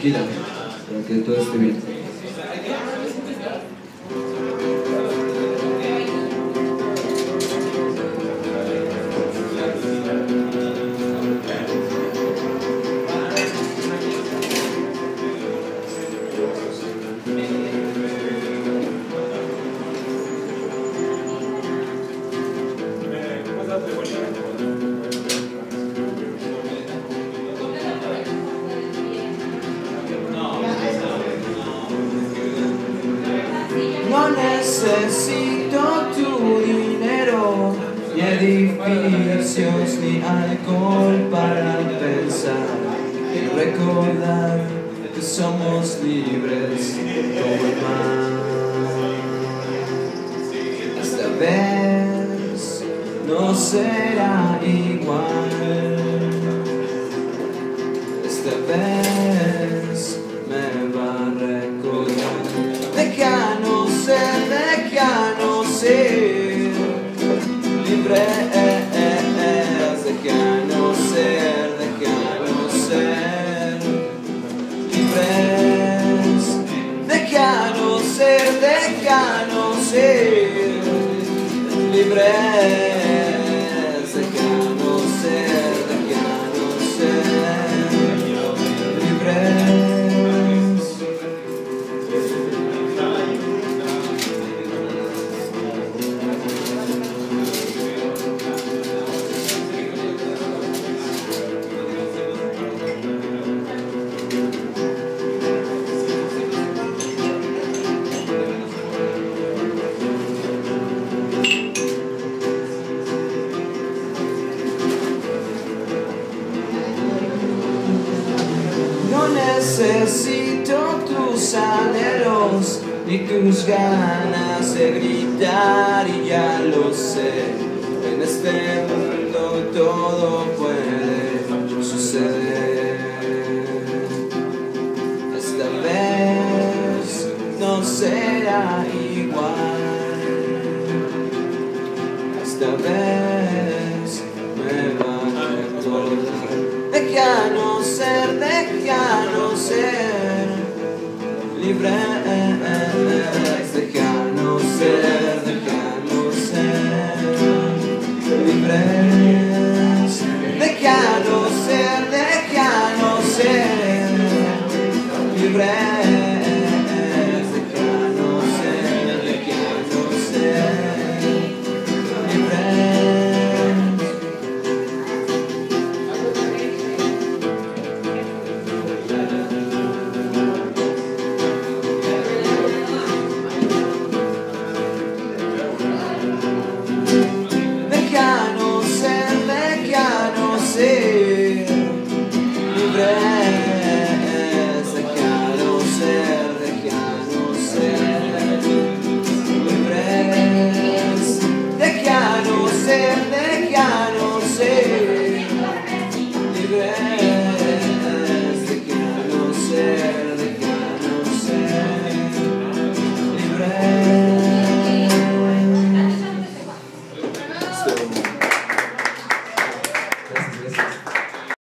tranquila, para que todo esté bien. No necesito tu dinero, ni edificios, ni alcohol para pensar y recordar que somos libres como el mar. Esta vez no será igual. No necesito tus anhelos ni tus ganas de gritar y ya lo sé. En este mundo todo puede suceder. Esta vez no será igual. Esta vez ser libres.